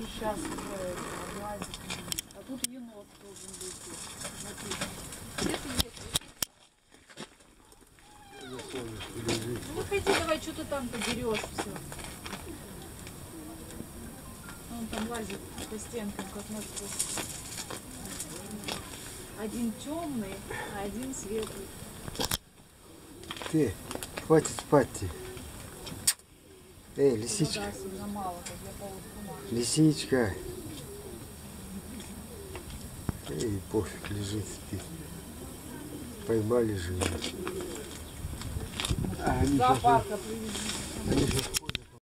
Сейчас уже влазит. А тут енот должен быть. Ну выходи, давай, что ты там-то берешь все. Он там лазит по стенкам, как кот. Один темный, а один светлый. Ты, хватит спать-то. Эй, лисичка, лисичка. Эй, пофиг, лежит, спит. Поймали же. А, они щас-